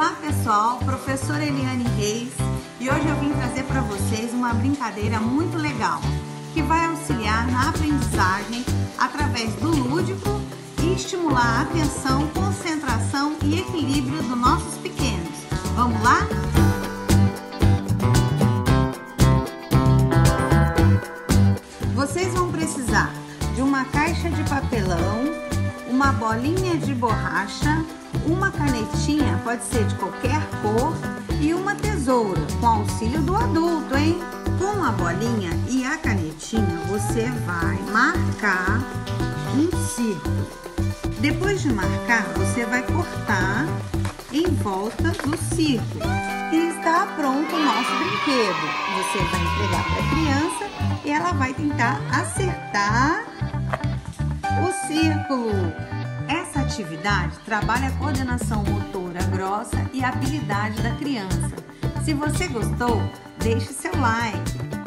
Olá pessoal, professora Eliane Reis e hoje eu vim trazer para vocês uma brincadeira muito legal que vai auxiliar na aprendizagem através do lúdico e estimular a atenção, concentração e equilíbrio dos nossos pequenos. Vamos lá? Vocês vão precisar de uma caixa de papelão, uma bolinha de borracha, uma canetinha, pode ser de qualquer cor, e uma tesoura, com auxílio do adulto, hein? Com a bolinha e a canetinha, você vai marcar um círculo. Depois de marcar, você vai cortar em volta do círculo. E está pronto o nosso brinquedo. Você vai entregar para a criança e ela vai tentar acertar círculo. Essa atividade trabalha a coordenação motora grossa e a habilidade da criança. Se você gostou, deixe seu like.